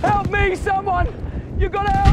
Help me, someone! You gotta help!